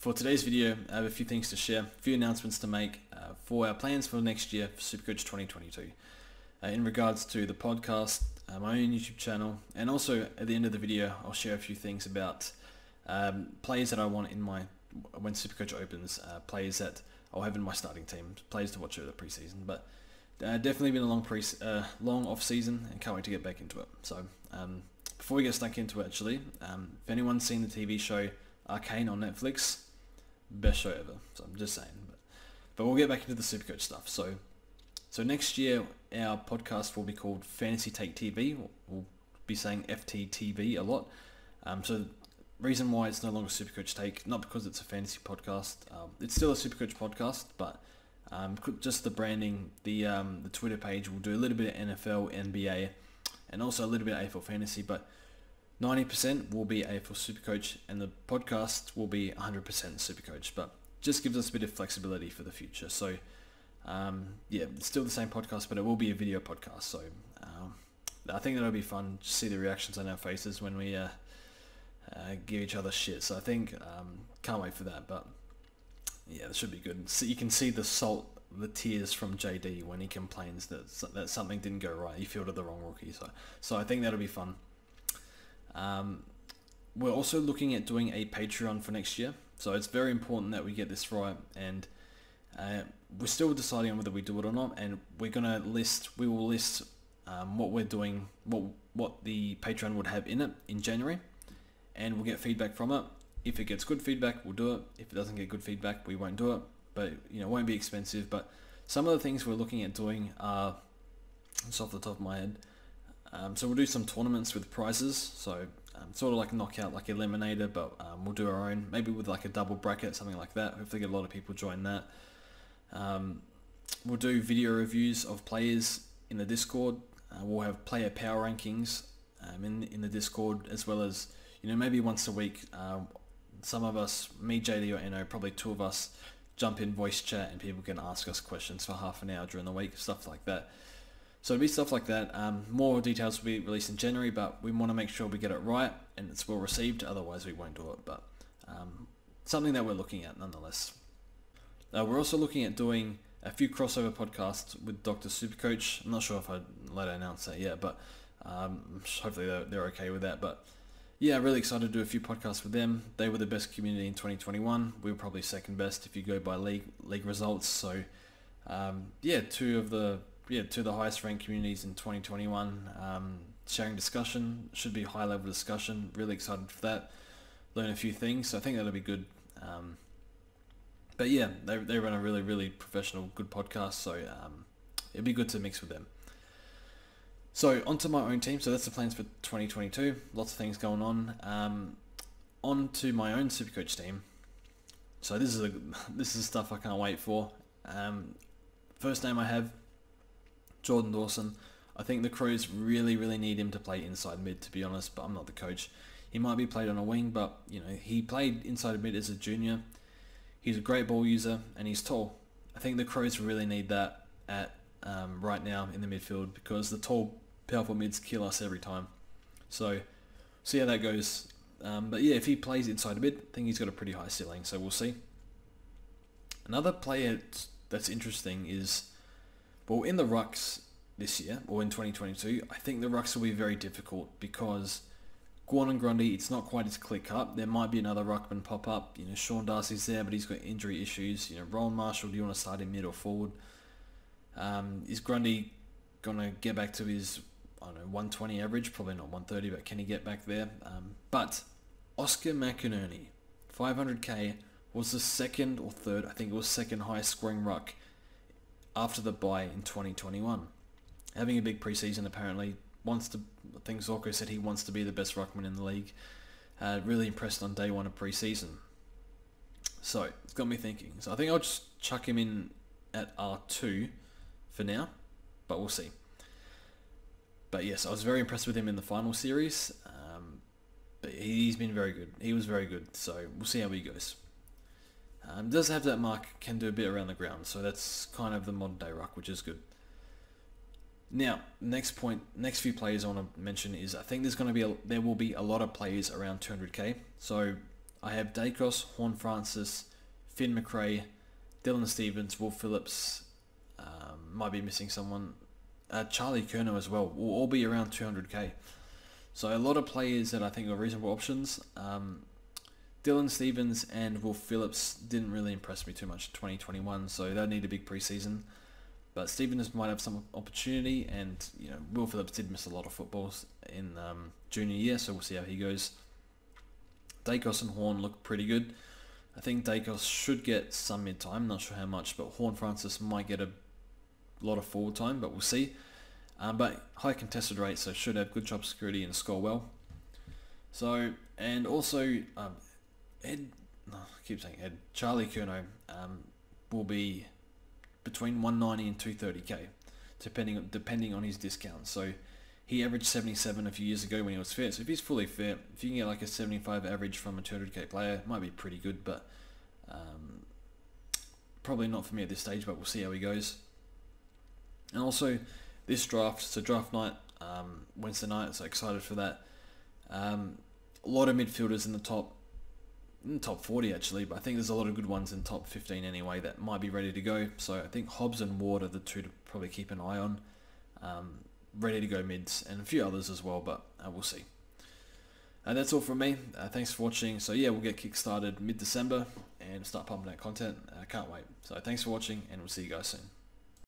for today's video, I have a few things to share, a few announcements to make uh, for our plans for next year for Supercoach 2022. Uh, in regards to the podcast, uh, my own YouTube channel, and also at the end of the video, I'll share a few things about um, players that I want in my when Supercoach opens, uh, players that I'll have in my starting team, players to watch over the preseason. But uh, definitely been a long pre uh, long off season, and can't wait to get back into it. So um, before we get stuck into it, actually, um, if anyone's seen the TV show Arcane on Netflix, best show ever. So I'm just saying. But, but we'll get back into the Supercoach stuff. So so next year our podcast will be called Fantasy Take TV. We'll, be saying FTTV a lot. Um, so reason why it's no longer Supercoach Take, not because it's a fantasy podcast. Um, it's still a Supercoach podcast, but um, just the branding, the um, the Twitter page will do a little bit of NFL, NBA, and also a little bit of AFL fantasy, but 90% will be AFL Supercoach, and the podcast will be 100% Supercoach. But just gives us a bit of flexibility for the future. So um, yeah, still the same podcast, but it will be a video podcast. So um, I think that'll be fun to see the reactions on our faces when we uh, uh, give each other shit. So I think um, can't wait for that. But yeah, it should be good. So you can see the salt, the tears from JD when he complains that that something didn't go right. He fielded the wrong rookie. So so I think that'll be fun. Um, we're also looking at doing a Patreon for next year. So it's very important that we get this right and. Uh, we're still deciding on whether we do it or not, and we're gonna list. We will list um, what we're doing, what what the Patreon would have in it in January, and we'll get feedback from it. If it gets good feedback, we'll do it. If it doesn't get good feedback, we won't do it. But you know, it won't be expensive. But some of the things we're looking at doing are, just off the top of my head. Um, so we'll do some tournaments with prizes. So um, sort of like knockout, like eliminator, but um, we'll do our own, maybe with like a double bracket, something like that. Hopefully, get a lot of people join that. Um, we'll do video reviews of players in the Discord. Uh, we'll have player power rankings um, in in the Discord as well as you know maybe once a week. Uh, some of us, me, JD, or know probably two of us jump in voice chat and people can ask us questions for half an hour during the week, stuff like that. So it'll be stuff like that. Um, more details will be released in January, but we want to make sure we get it right and it's well received. Otherwise, we won't do it. But um, something that we're looking at nonetheless. Uh, we're also looking at doing a few crossover podcasts with Dr. Supercoach. I'm not sure if I'd let her announce that yet, but um, hopefully they're, they're okay with that. But yeah, really excited to do a few podcasts with them. They were the best community in 2021. We were probably second best if you go by league league results. So um, yeah, two of the yeah to the highest ranked communities in 2021. Um, sharing discussion should be high level discussion. Really excited for that. Learn a few things. So I think that'll be good. Um, but yeah, they, they run a really, really professional, good podcast. So um, it'd be good to mix with them. So onto my own team. So that's the plans for 2022. Lots of things going on. Um, on to my own Supercoach team. So this is a this is stuff I can't wait for. Um, first name I have Jordan Dawson. I think the Crows really really need him to play inside mid. To be honest, but I'm not the coach. He might be played on a wing, but you know he played inside mid as a junior. He's a great ball user and he's tall. I think the Crows really need that at um, right now in the midfield because the tall, powerful mids kill us every time. So see how that goes. Um, but yeah, if he plays inside a I think he's got a pretty high ceiling. So we'll see. Another player that's interesting is, well, in the rucks this year or in 2022, I think the rucks will be very difficult because Gawn and Grundy, it's not quite as clear cut. There might be another ruckman pop up. You know, Sean Darcy's there, but he's got injury issues. You know, Rowan Marshall, do you want to start him mid or forward? Um, is Grundy gonna get back to his I don't know 120 average? Probably not 130, but can he get back there? Um, but Oscar McInerney, 500k was the second or third. I think it was second highest scoring ruck after the buy in 2021. Having a big preseason apparently wants to. I think Zorko said he wants to be the best ruckman in the league. Uh, really impressed on day one of preseason. So it's got me thinking. So I think I'll just chuck him in at R2 for now, but we'll see. But yes, I was very impressed with him in the final series. Um, but he's been very good. He was very good. So we'll see how he goes. Um, does have that mark, can do a bit around the ground. So that's kind of the modern day ruck, which is good. Now, next point, next few players I want to mention is I think there's going to be a, there will be a lot of players around 200k. So I have Daicos, Horne-Francis, Finn Macrae, Dylan Stephens, Will Phillips, um, might be missing someone, uh, Charlie Curnow as well, will all be around 200k. So a lot of players that I think are reasonable options. Um, Dylan Stephens and Will Phillips didn't really impress me too much in 2021, so they'll need a big preseason. But Stephens might have some opportunity, and you know Will Phillips did miss a lot of footballs in um, junior year, so we'll see how he goes. Daicos and Horne look pretty good. I think Daicos should get some mid time, not sure how much, but Horne-Francis might get a lot of forward time, but we'll see. Um, but high contested rate, so should have good job security and score well. So, and also, um, Ed, I keep saying Ed, Charlie Curnow um, will be between 190 and 230k, depending depending on his discount. So he averaged 77 a few years ago when he was fit. So if he's fully fit, if you can get like a 75 average from a 200k player, it might be pretty good. But um, probably not for me at this stage. But we'll see how he goes. And also this draft, so draft night um, Wednesday night. So excited for that. Um, a lot of midfielders in the top top 40 actually, but I think there's a lot of good ones in top 15 anyway that might be ready to go. So I think Hobbs and Ward are the two to probably keep an eye on. Um, ready to go mids and a few others as well, but uh, we'll see. And that's all from me. Uh, thanks for watching. So yeah, we'll get kick-started mid-December and start pumping out content. I can't wait. So thanks for watching and we'll see you guys soon.